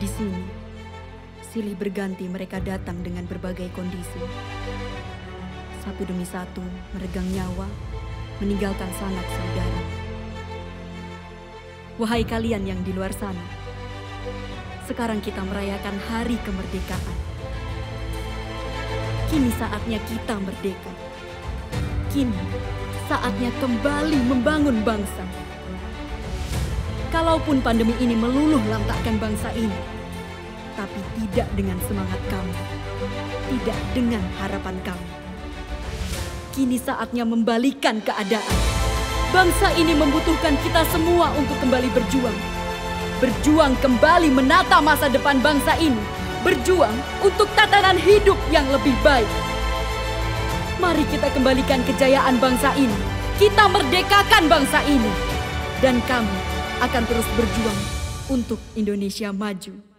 Di sini, silih berganti mereka datang dengan berbagai kondisi. Satu demi satu meregang nyawa, meninggalkan sanak saudara. Wahai kalian yang di luar sana, sekarang kita merayakan hari kemerdekaan. Kini saatnya kita merdeka. Kini saatnya kembali membangun bangsa. Kalaupun pandemi ini meluluh lantakkan bangsa ini, tapi tidak dengan semangat kamu, tidak dengan harapan kamu. Kini saatnya membalikan keadaan. Bangsa ini membutuhkan kita semua untuk kembali berjuang. Berjuang kembali menata masa depan bangsa ini. Berjuang untuk tatanan hidup yang lebih baik. Mari kita kembalikan kejayaan bangsa ini. Kita merdekakan bangsa ini. Dan kami akan terus berjuang untuk Indonesia maju.